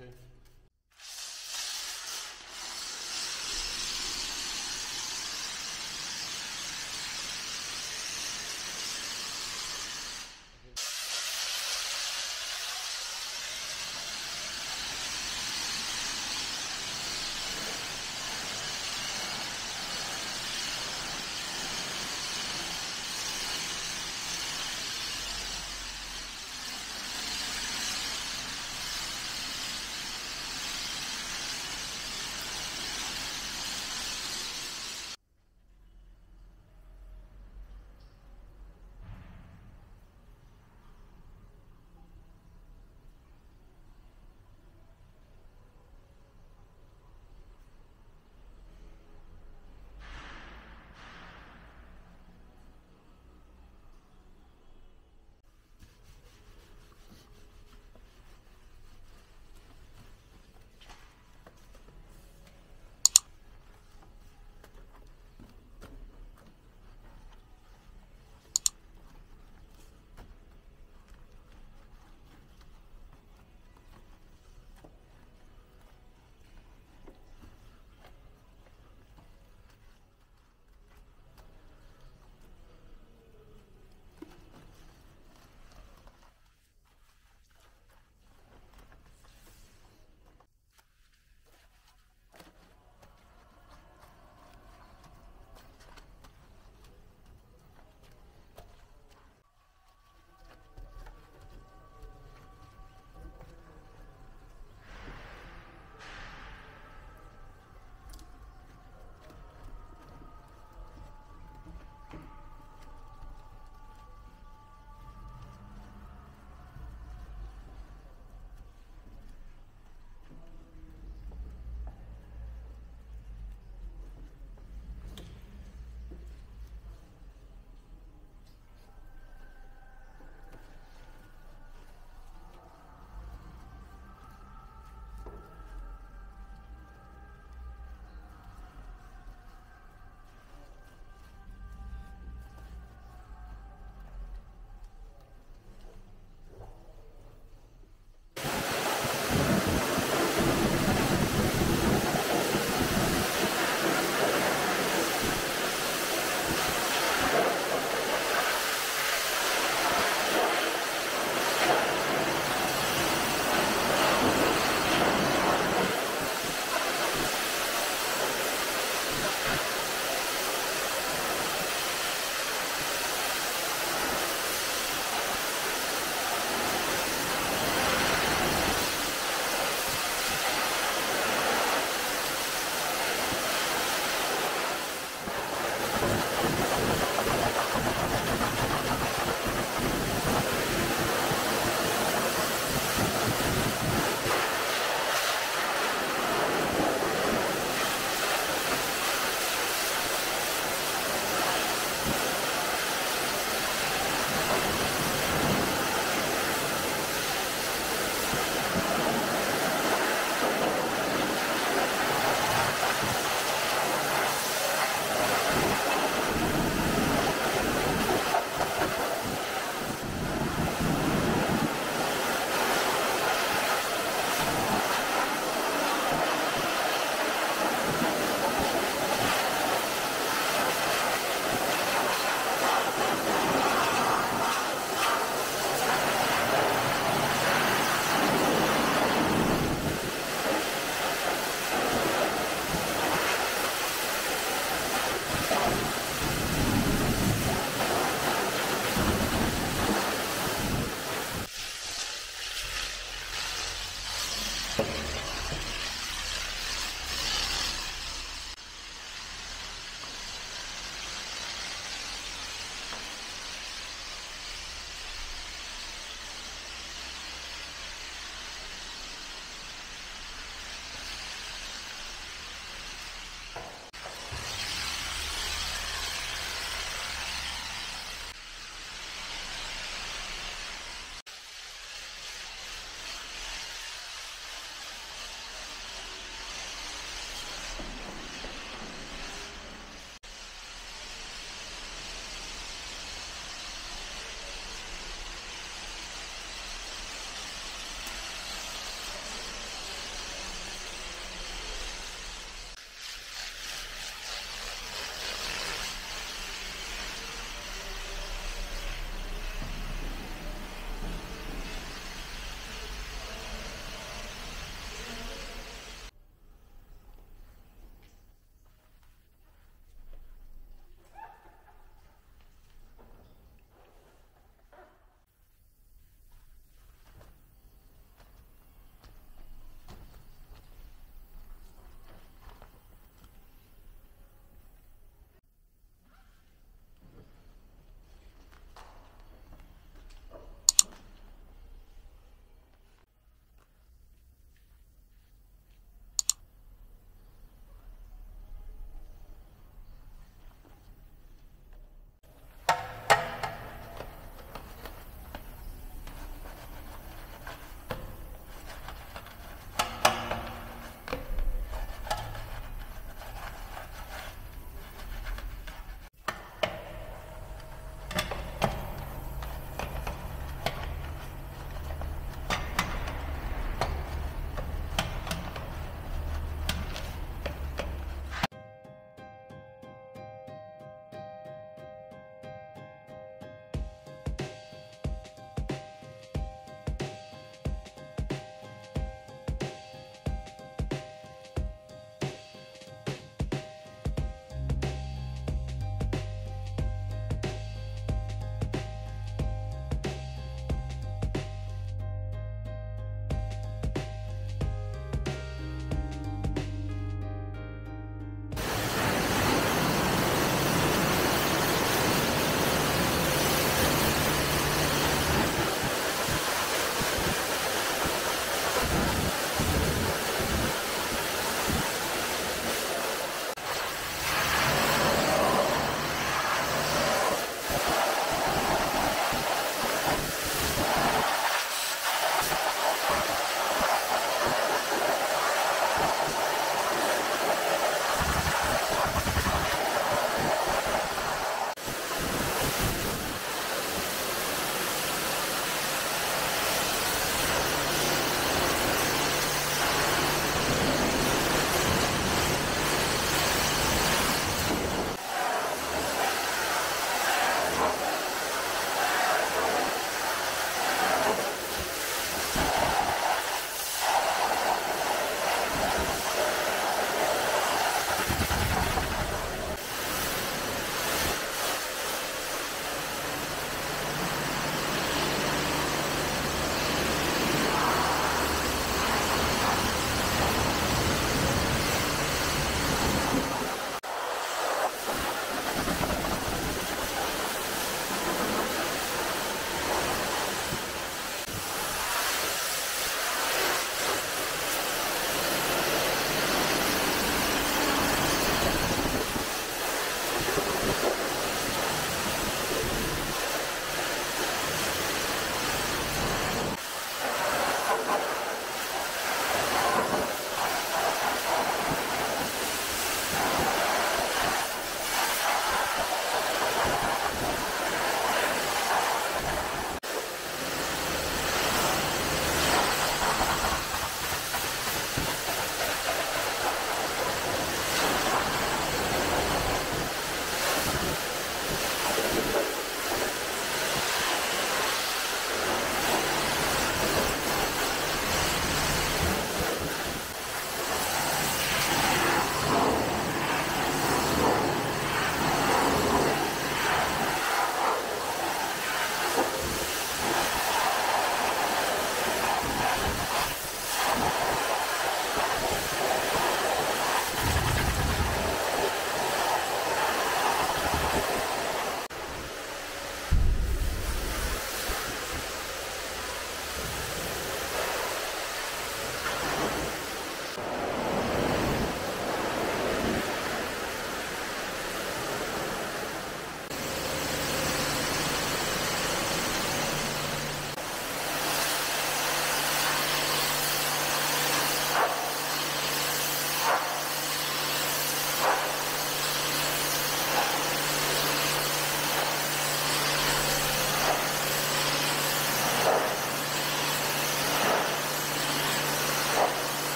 Okay.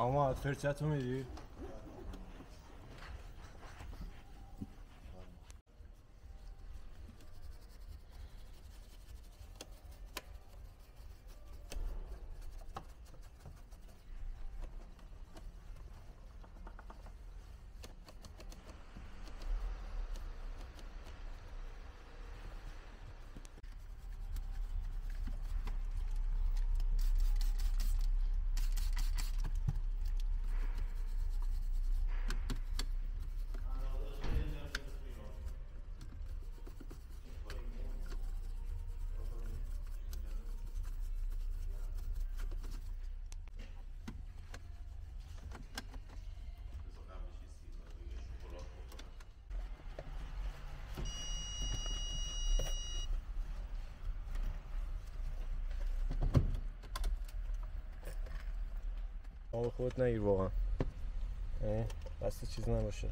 اما فرچتو میدی؟ آب خودت نگیر واقعا. اه، دست چیز نباشه.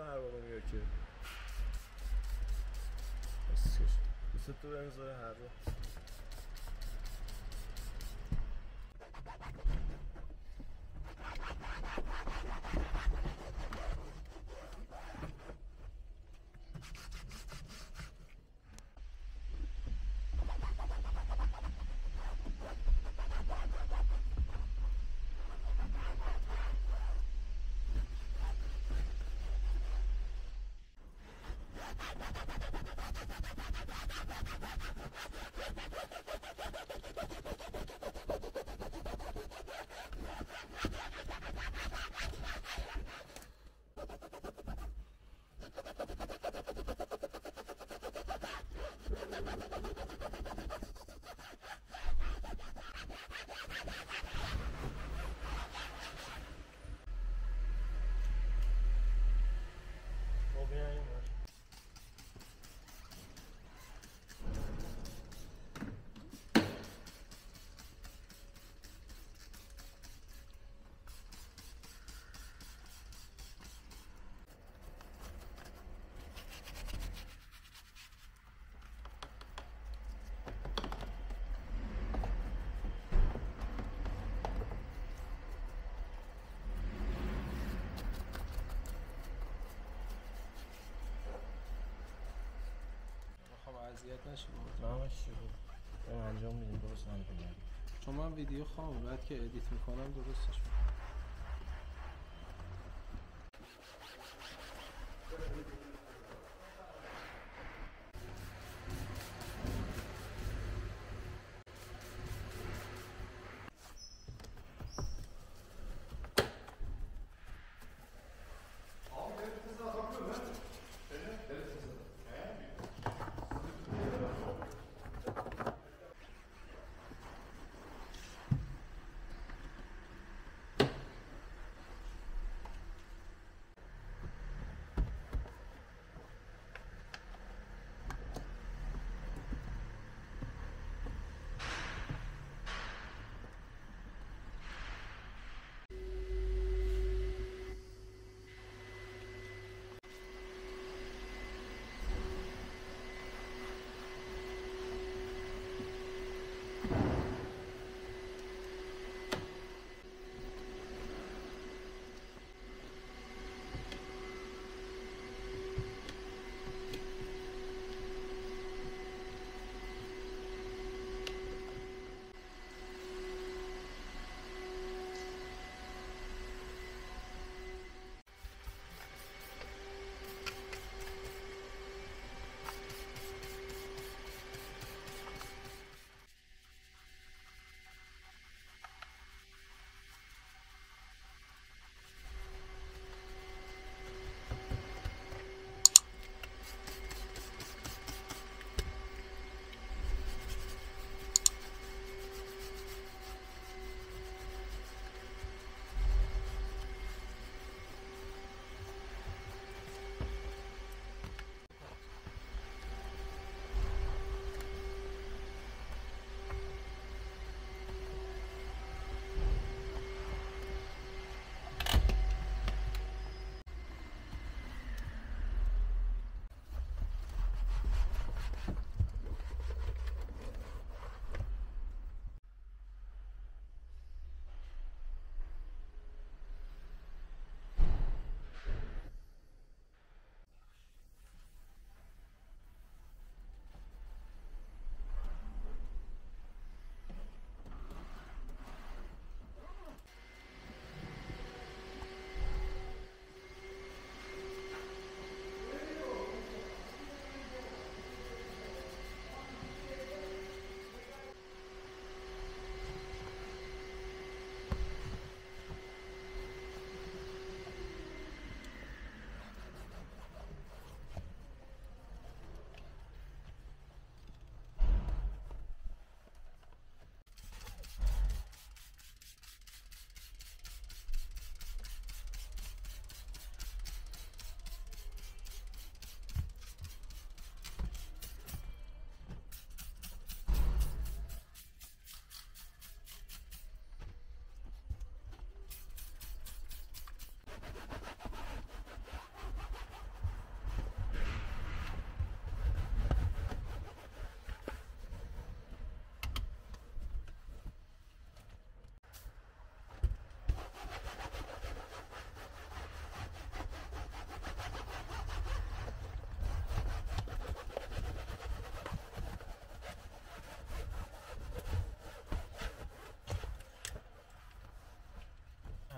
تا هر موقع میاد که. تو بنزای هر رو. اذیت نشی انجام میدیم. درست هم بگم چون من ویدیو خواهم بعد که ادیت می‌کنم درستش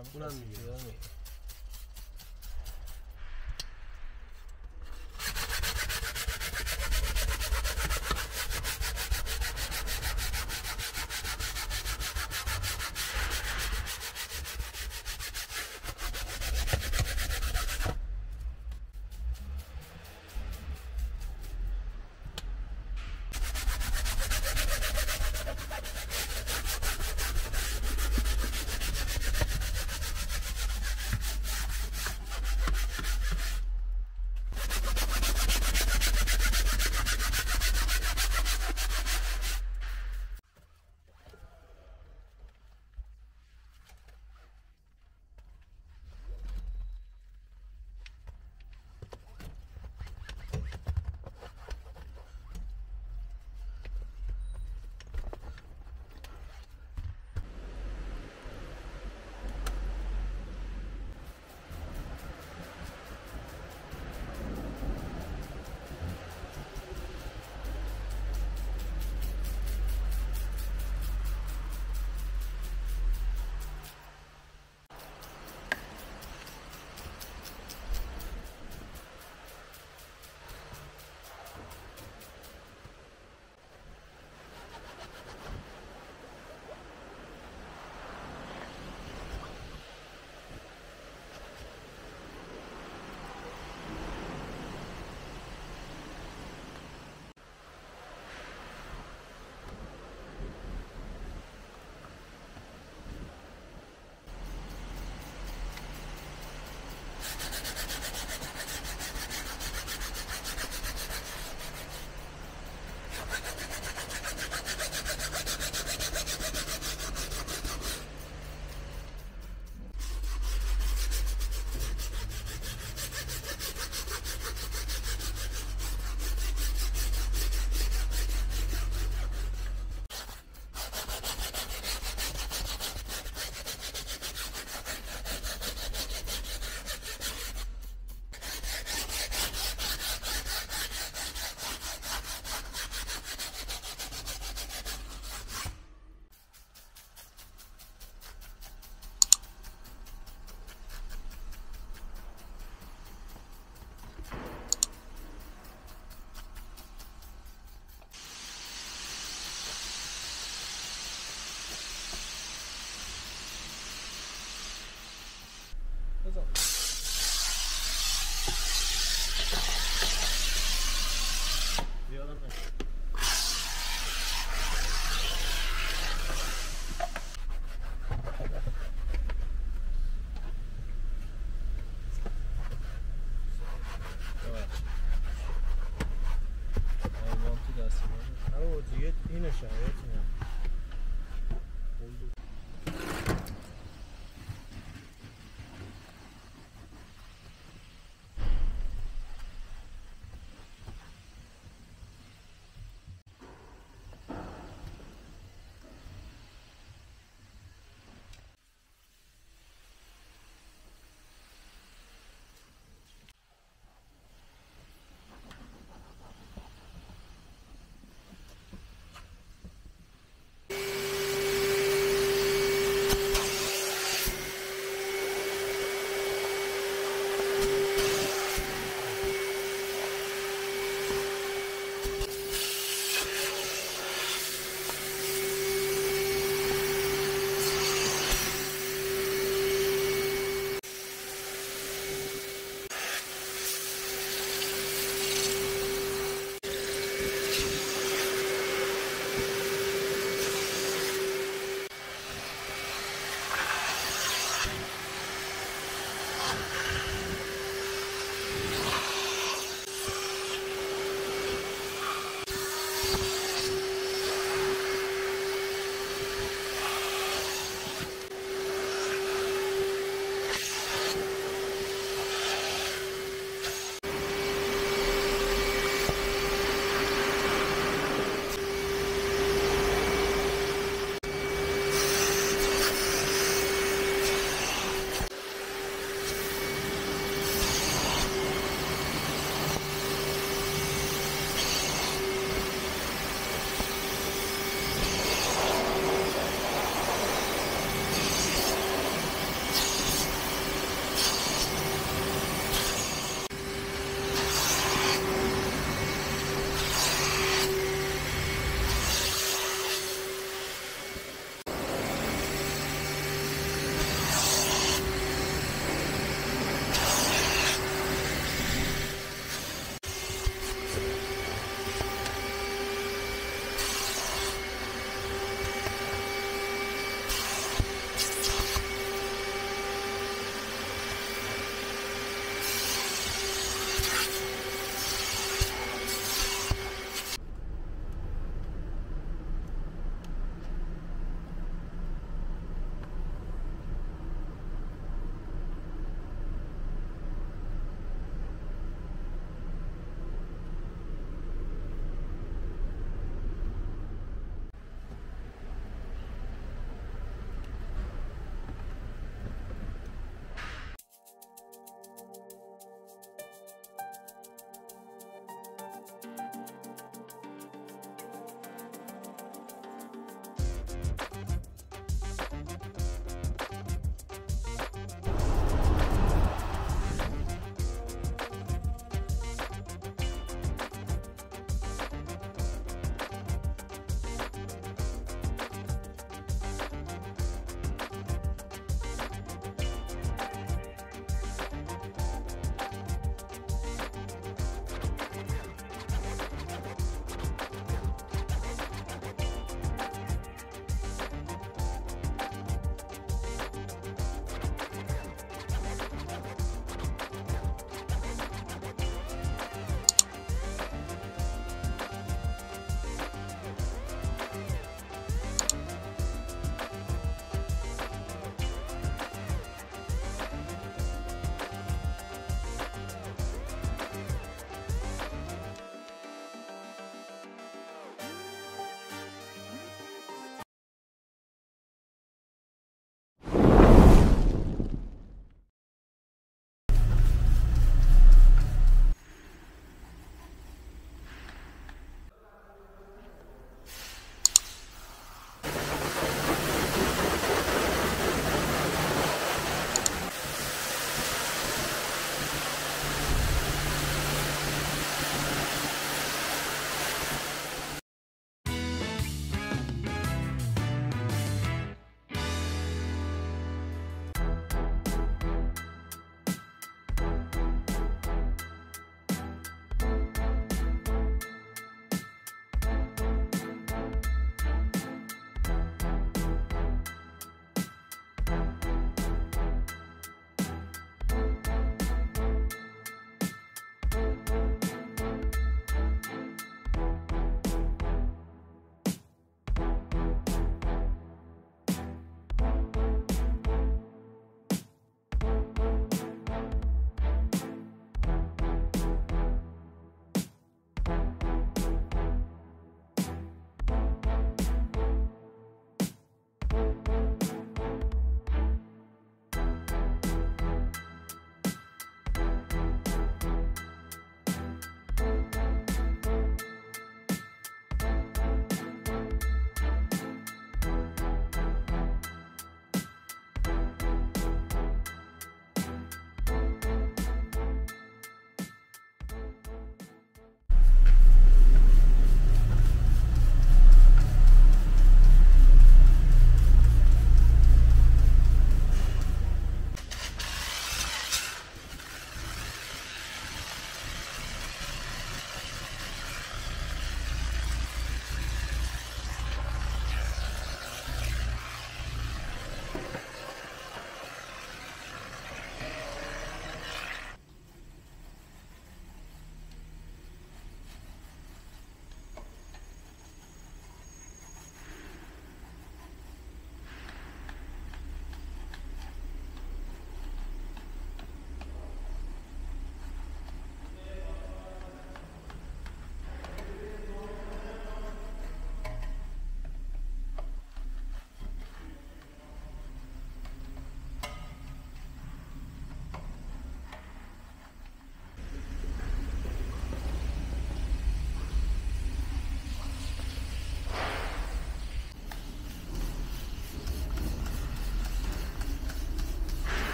잠깐 불안미. 불안미.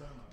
علامتش رو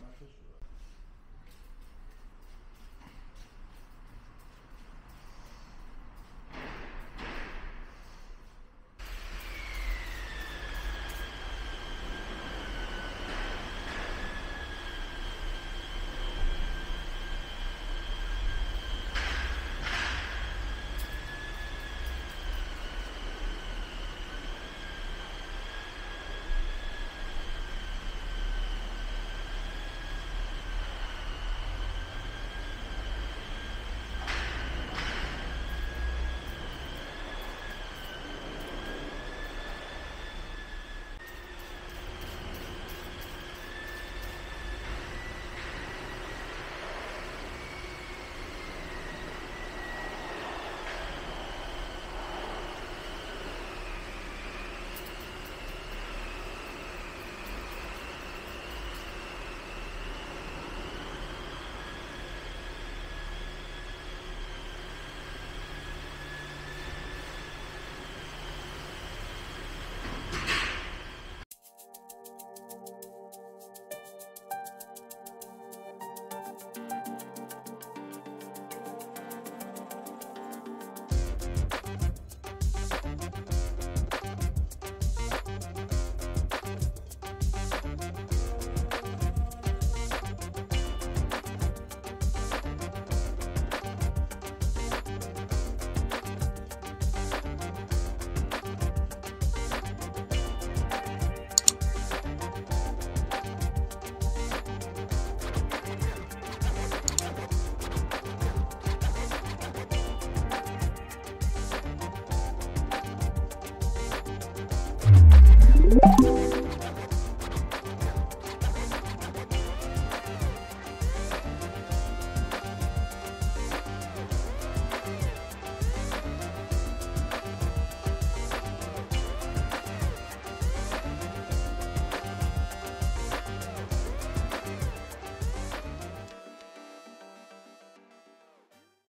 you